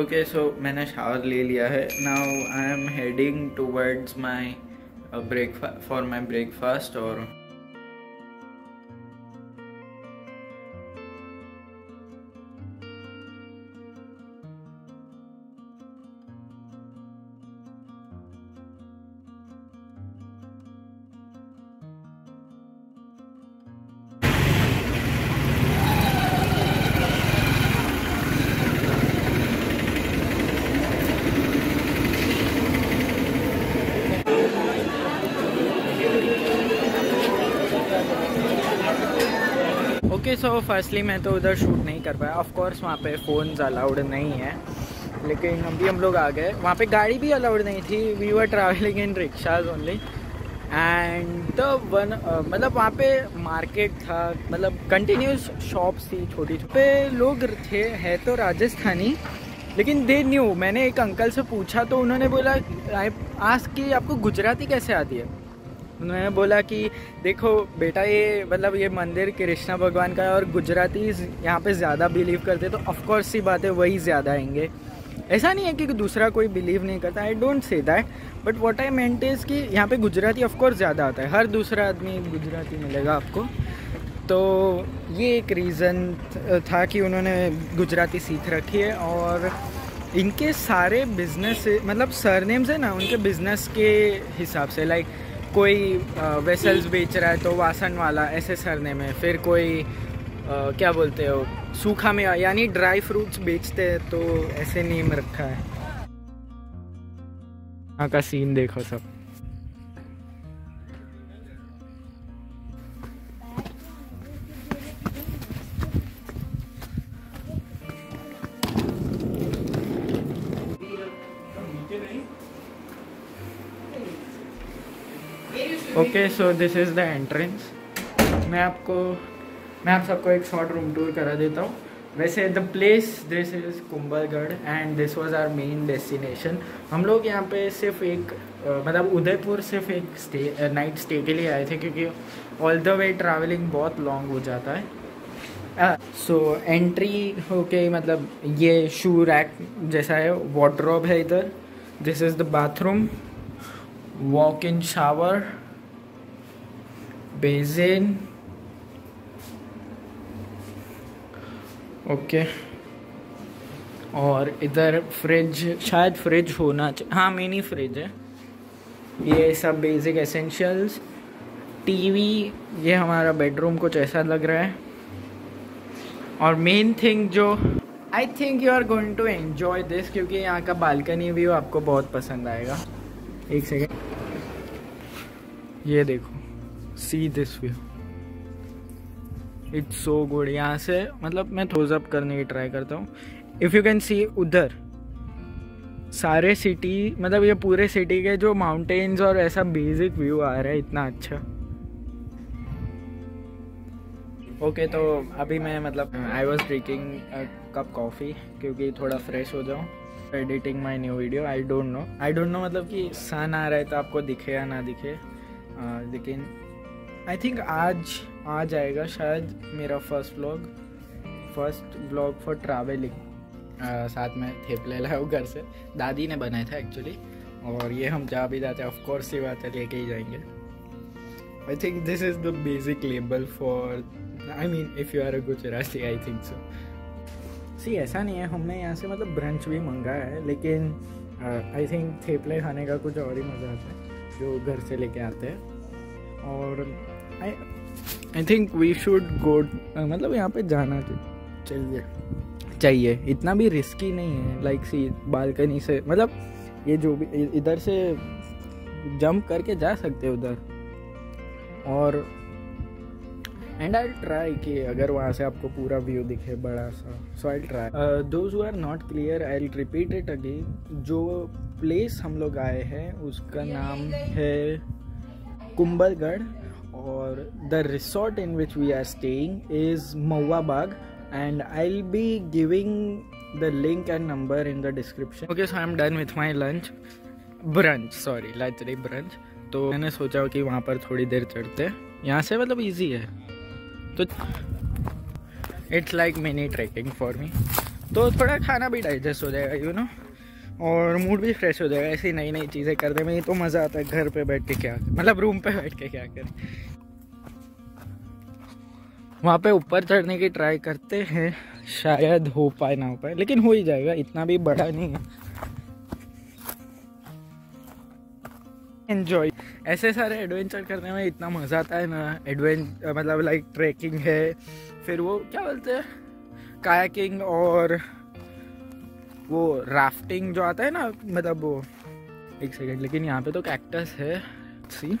Okay so मैंने shower ले लिया है. Now I am heading towards my breakfast for my breakfast और ओके सो फर्स्टली मैं तो उधर शूट नहीं कर पाया। ऑफ़ कोर्स वहाँ पे फ़ोन अलाउड नहीं है, लेकिन अभी हम लोग आ गए। वहाँ पे गाड़ी भी अलाउड नहीं थी। We were travelling in rickshaws only and the one मतलब वहाँ पे मार्केट था। मतलब कंटिन्यूस शॉप्स थी छोटी छोटी पे लोग थे, है तो राजस्थानी, लेकिन दे न्यू मैंने एक अंकल से पूछा तो उन्होंने बोला आई आज की आपको गुजराती कैसे आती है? उन्होंने बोला कि देखो, बेटा ये मतलब ये मंदिर कृष्णा भगवान का है और गुजराती यहाँ पे ज़्यादा बिलीव करते तो ऑफकोर्स सी बात है वही ज़्यादा आएँगे। ऐसा नहीं है कि दूसरा कोई बिलीव नहीं करता I don't say that but what I meant is कि यहाँ पे गुजराती ऑफकोर्स ज़्यादा आता है। हर दूसरा आदमी गुजराती मिलेगा आपको। तो ये एक रीज़न था कि उन्होंने गुजराती सीख रखी है और इनके सारे बिज़नेस मतलब सरनेम्स है ना, उनके बिज़नेस के हिसाब से लाइक कोई वेसल्स बेच रहा है तो वासन वाला ऐसे सरने में फिर कोई आ, क्या बोलते हो सूखा में यानी ड्राई फ्रूट्स बेचते हैं तो ऐसे नेम रखा है। यहाँ का सीन देखो सब। Okay so this is the entrance मैं आपको, मैं आप सबको एक शॉर्ट रूम टूर करा देता हूँ. वैसे the place this is Kumbhalgarh and this was our main destination हम लोग यहाँ पे सिर्फ़ एक मतलब उदयपुर सिर्फ़ एक स्टे नाइट स्टे के लिए आए थे क्योंकि ऑल द वे ट्रैवलिंग बहुत लॉन्ग हो जाता है. सो एंट्री होके मतलब ये शू रैक जैसा है वार्ड्रॉब है इधर. This is the bathroom walk in shower basin. Okay. और इधर फ्रिज, शायद फ्रिज होना चाहिए हाँ मिनी फ्रिज है। ये सब बेसिक एसेंशियल्स। टीवी, ये हमारा बेडरूम कुछ ऐसा लग रहा है। और मेन थिंग जो, I think you are going to enjoy this, क्योंकि यहाँ का बालकनी व्यू आपको बहुत पसंद आएगा। एक सेकेंड। ये देखो। See this view it's so good यहाँ से मतलब मैं थोजअप करने की ट्राई करता हूँ। इफ़ यू कैन सी उधर सारे सिटी मतलब ये पूरे सिटी के जो माउंटेन्स और ऐसा बेसिक व्यू आ रहा है इतना अच्छा। ओके okay, तो अभी मैं मतलब I was drinking cup coffee क्योंकि थोड़ा फ्रेश हो जाऊँ। Editing my new video I don't know I don't know मतलब कि सन आ रहा है तो आपको दिखे या ना दिखे। लेकिन आई थिंक आज आ जाएगा शायद मेरा first vlog first vlog for travelling साथ में थेपले लाए घर से। दादी ने बनाया था एक्चुअली और ये हम जा भी जाते हैं ऑफकोर्स ये बात है लेके ही जाएँगे। I think this is the basic label for I mean if you are a Gujarati I think so see ऐसा नहीं है, हमने यहाँ से मतलब ब्रंच भी मंगाया है, लेकिन आई थिंक थेपले खाने का कुछ और ही मज़ा आता है, जो घर से लेके आते हैं। और I I think we should go मतलब यहाँ पे जाना चाहिए। चाहिए। इतना भी रिस्की नहीं है। लाइक सी बालकनी से मतलब ये जो भी इधर से जंप करके जा सकते हैं उधर। और एंड आई ट्राई कि अगर वहाँ से आपको पूरा व्यू दिखे बड़ा सा so I try those are not clear I repeat it again जो प्लेस हम लोग आए हैं उसका नाम है Kumbhalgarh. Resort in which we are staying is Mahua Bagh and I will be giving the link and number in the description okay so I am done with my lunch brunch sorry lunch नहीं brunch तो मैंने सोचा कि वहाँ पर थोड़ी देर चढ़ते यहाँ से मतलब इजी है। तो it's like mini trekking for me तो थोड़ा खाना भी डाइजेस्ट हो जाएगा यू नो और मूड भी फ्रेश हो जाएगा, ऐसी नई नई चीज़ें करने में तो मज़ा आता है घर पे बैठ के क्या मतलब रूम पे बैठ के क्या करें। वहाँ पे ऊपर चढ़ने की ट्राई करते हैं। शायद हो पाए, ना हो पाए, लेकिन हो ही जाएगा, इतना भी बड़ा नहीं है। एंजॉय ऐसे सारे एडवेंचर करने में इतना मज़ा आता है ना। एडवेंच मतलब लाइक ट्रैकिंग है, फिर वो, क्या बोलते हैं? कायाकिंग और वो राफ्टिंग जो आता है ना मतलब वो, एक सेकेंड लेकिन यहाँ पे तो कैक्टस है। सी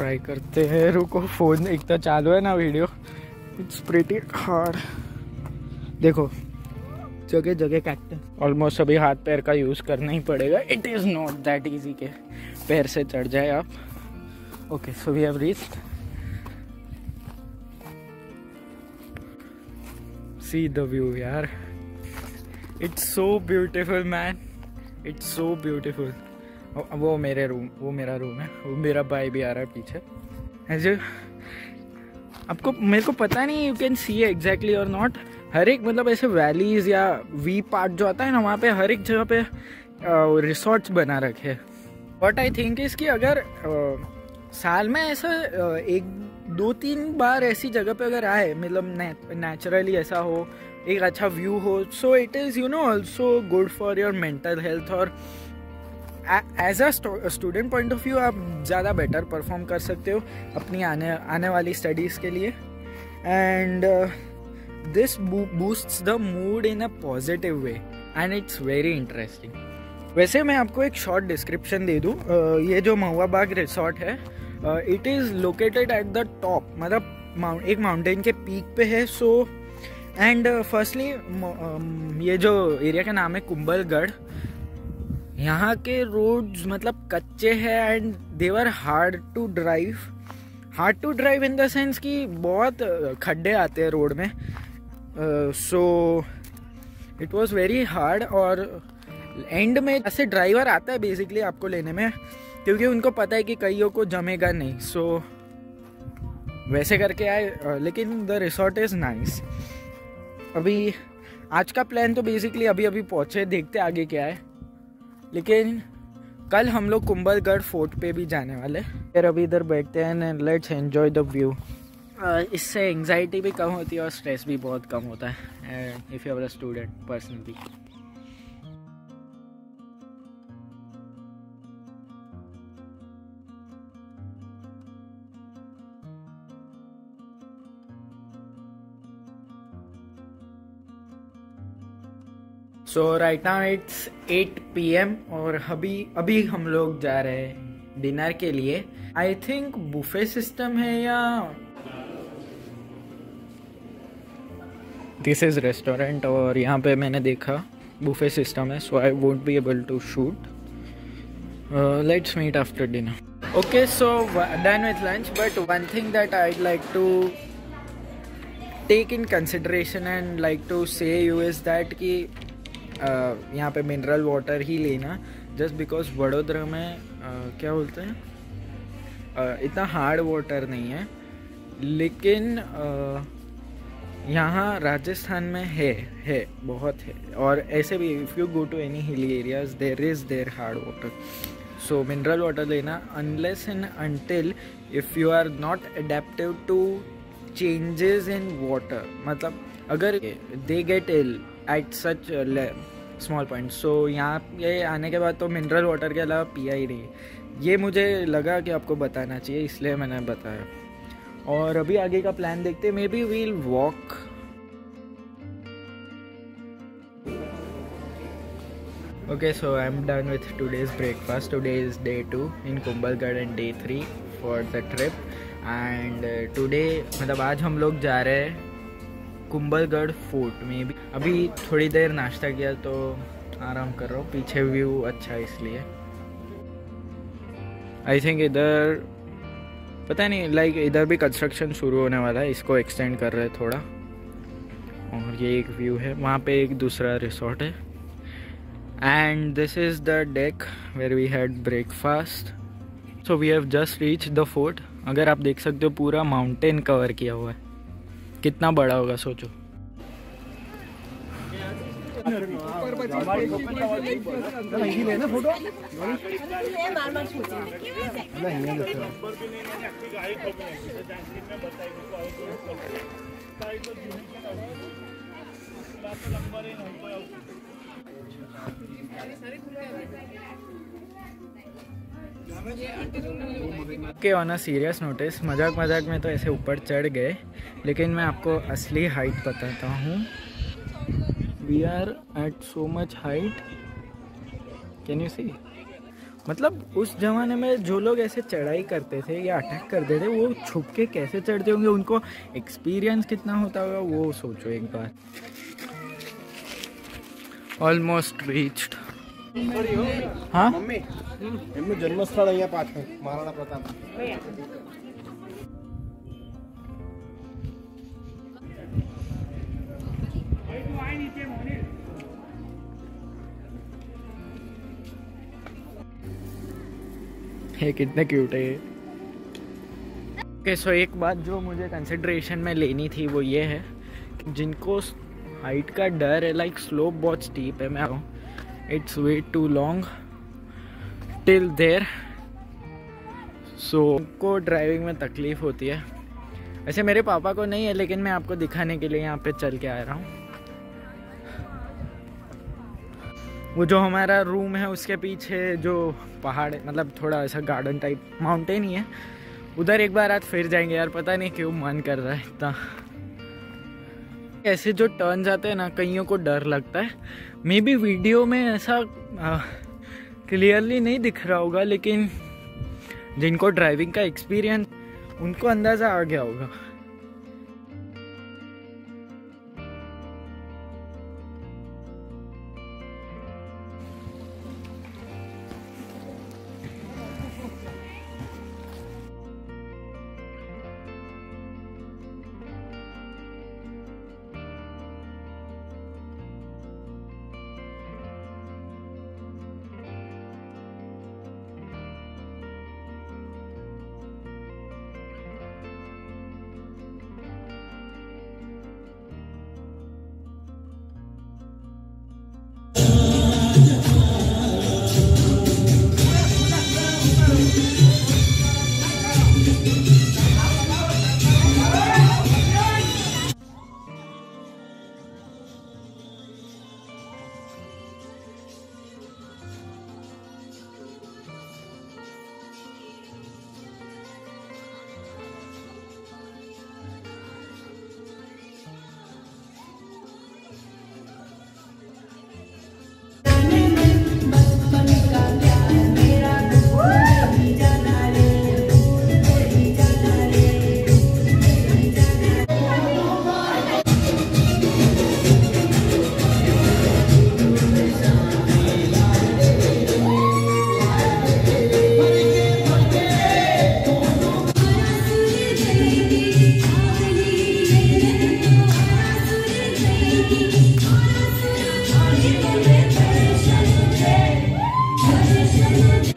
ट्राई करते हैं। रुको फ़ोन एक तो चालू है ना वीडियो इट्स प्रिटी हार्ड देखो जगह जगह कैक्टस ऑलमोस्ट सभी हाथ पैर का यूज़ करना ही पड़ेगा। It is not that easy के पैर से चढ़ जाए आप। Okay so we have reached see the view यार। It's so beautiful man it's so beautiful वो मेरे रूम वो मेरा रूम है वो मेरा भाई भी आ रहा है पीछे। ऐसे आपको मेरे को पता नहीं यू कैन सी एग्जैक्टली और नॉट हर एक मतलब ऐसे वैलीज या वी पार्ट जो आता है ना वहाँ पे हर एक जगह पे रिसोर्ट्स बना रखे वट आई थिंक इसकी अगर आ, साल में ऐसा एक दो तीन बार ऐसी जगह पे अगर आए मतलब नेचुरली ऐसा हो एक अच्छा व्यू हो so it is you know also good for your mental health और as a student point of view आप ज़्यादा बेटर परफॉर्म कर सकते हो अपनी आने आने वाली स्टडीज़ के लिए। And this boost the mood in a positive way and it's very interesting वैसे मैं आपको एक शॉर्ट डिस्क्रिप्शन दे दूँ। Uh, ये जो महुआ बाग रिसोर्ट है it is located at the top मतलब एक माउंटेन के पीक पे है सो एंड फर्स्टली ये जो एरिया का नाम है कुंभलगढ़ यहाँ के रोड्स मतलब कच्चे हैं and they're hard to drive hard to drive in the sense कि बहुत खड्डे आते हैं रोड में। So it was very hard और एंड में ऐसे ड्राइवर आता है बेसिकली आपको लेने में क्योंकि उनको पता है कि कईयों को जमेगा नहीं। सो so, वैसे करके आए लेकिन द रिसोर्ट इज़ नाइस अभी आज का प्लान तो बेसिकली अभी अभी पहुँचे देखते आगे क्या है। लेकिन कल हम लोग कुंभलगढ़ फोर्ट पे भी जाने वाले फिर अभी इधर बैठते हैं लेट्स एंजॉय द व्यू इससे एंजाइटी भी कम होती है और स्ट्रेस भी बहुत कम होता है। If you are a student personally so right now it's 8 PM और अभी अभी हम लोग जा रहे हैं डिनर के लिए। आई थिंक बुफे सिस्टम है या दिस इज़ रेस्टोरेंट और यहाँ पे मैंने देखा बुफे सिस्टम है so I won't be able to shoot let's meet after dinner okay so done with lunch but one thing that I like to take in consideration and like to say you is that कि यहाँ पे mineral water ही लेना just because Vadodara में क्या बोलते हैं? इतना hard water नहीं है, लेकिन यहाँ राजस्थान में है है, बहुत है, और ऐसे भी if you go to any hilly areas there is there hard water so mineral water लेना unless and until if you are not adaptive to changes in water मतलब अगर they get ill at such small point so यहाँ ये आने के बाद तो mineral water के अलावा पिया ही नहीं ये मुझे लगा कि आपको बताना चाहिए इसलिए मैंने बताया। और अभी आगे का प्लान देखते maybe we'll walk okay so i'm done with today's breakfast. Today day 2 in kumbhalgarh and day 3 for the trip. And uh, today मतलब आज हम लोग जा रहे हैं कुंभलगढ़ फोर्ट में भी अभी थोड़ी देर नाश्ता किया तो आराम कर रहा हूँ। पीछे व्यू अच्छा है इसलिए। आई थिंक इधर, पता नहीं लाइक इधर भी कंस्ट्रक्शन शुरू होने वाला है, इसको एक्सटेंड कर रहे हैं थोड़ा। और ये एक व्यू है। वहाँ पे एक दूसरा रिसोर्ट है। And this is the deck where we had breakfast so we have just reach the fort अगर आप देख सकते हो, पूरा माउंटेन कवर किया हुआ है। कितना बड़ा होगा, सोचो। के ऑन अ सीरियस नोटिस मज़ाक मज़ाक में तो ऐसे ऊपर चढ़ गए, लेकिन मैं आपको असली हाइट बताता हूँ। We are at so much height can you see मतलब उस ज़माने में जो लोग ऐसे चढ़ाई करते थे या अटैक करते थे वो छुप के कैसे चढ़ते होंगे? उनको एक्सपीरियंस कितना होता होगा वो सोचो एक बार। ऑलमोस्ट रीच्ड हाँ? हाँ? जन्मस्थल है महाराणा प्रताप। है, कितने क्यूट है ओके सो एक बात जो मुझे कंसिड्रेशन में लेनी थी वो ये है कि जिनको हाइट का डर है लाइक स्लोप बहुत स्टीप है, मैं it's way too long till there so उनको ड्राइविंग में तकलीफ़ होती है। ऐसे मेरे पापा को नहीं है, लेकिन मैं आपको दिखाने के लिए यहाँ पे चल के आ रहा हूँ। वो जो हमारा रूम है, उसके पीछे जो पहाड़ मतलब थोड़ा ऐसा गार्डन टाइप माउंटेन ही है। उधर एक बार आज फिर जाएँगे यार, पता नहीं क्यों मन कर रहा है इतना। ऐसे जो टर्न आते हैं ना, कईयों को डर लगता है। मे बी वीडियो में ऐसा क्लियरली नहीं दिख रहा होगा, लेकिन जिनको ड्राइविंग का एक्सपीरियंस उनको अंदाज़ा आ गया होगा।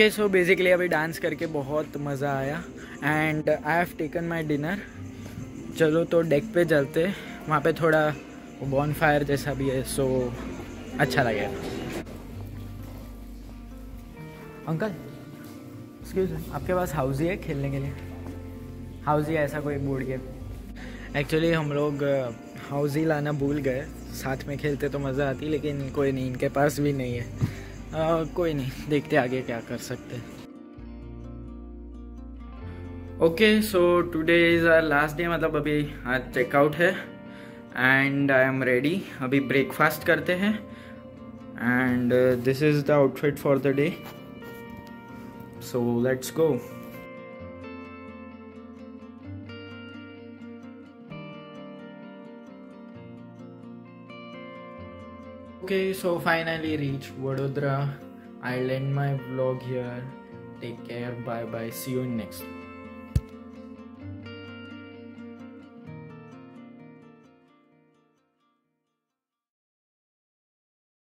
ओके सो बेसिकली अभी डांस करके बहुत मज़ा आया and I have taken my dinner चलो तो डेक पे चलते, वहाँ पे थोड़ा बॉन फायर जैसा भी है सो अच्छा लगेगा अंकल एक्सक्यूज आपके पास हाउजी है खेलने के लिए? हाउजी ऐसा कोई बोर्ड गेम एक्चुअली हम लोग हाउजी लाना भूल गए, साथ में खेलते तो मज़ा आती, लेकिन कोई नहीं, इनके पास भी नहीं है। आ, कोई नहीं देखते आगे क्या कर सकते okay so today is our last day मतलब अभी आज चेकआउट है एंड आई एम रेडी अभी ब्रेकफास्ट करते हैं and this is the outfit for the day so let's go Okay, so finally reached Vadodara. I'll end my vlog here. Take care. Bye bye. See you in next.